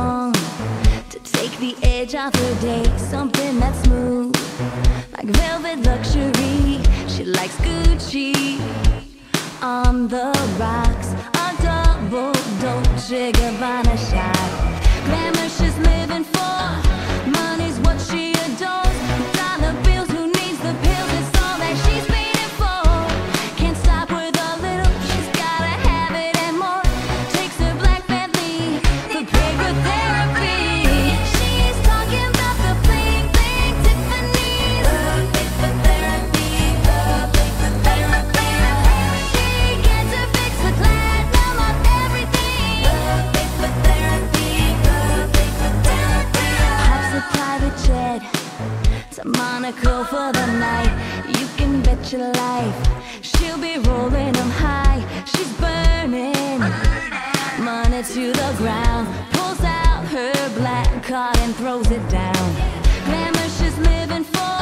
strong to take the edge off her day. Something that's smooth, like velvet luxury. She likes Gucci on the rocks. A double Dolce Gabbana shot. For the night. You can bet your life she'll be rolling them high. She's burning money to the ground. Pulls out her black card and throws it down. Glamour she's living for.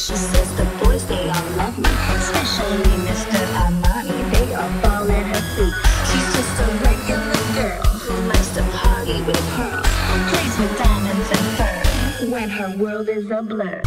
She says the boys, they all love me. Especially Mr. Armani. They all fall at her feet. She's just a regular girl who likes to party with pearls. Plays with diamonds and fur when her world is a blur.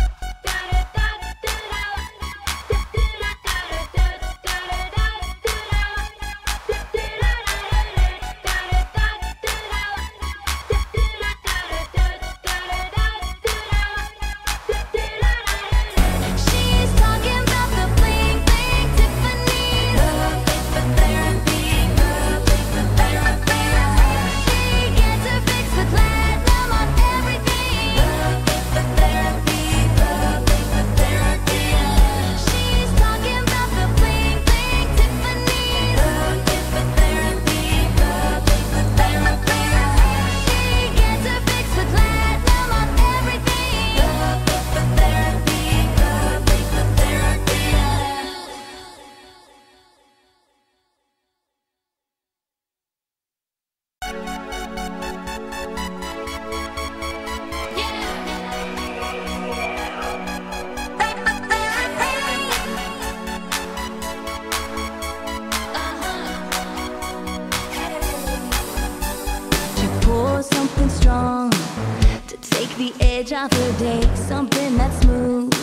Off her day. Something that's smooth,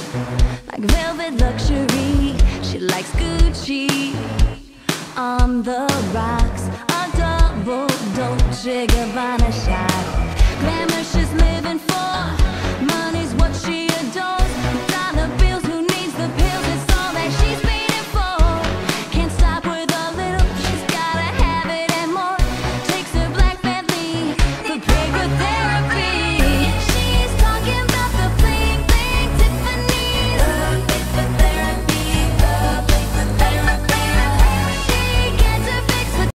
like velvet luxury. She likes Gucci on the rocks. A double Dolce Gabbana.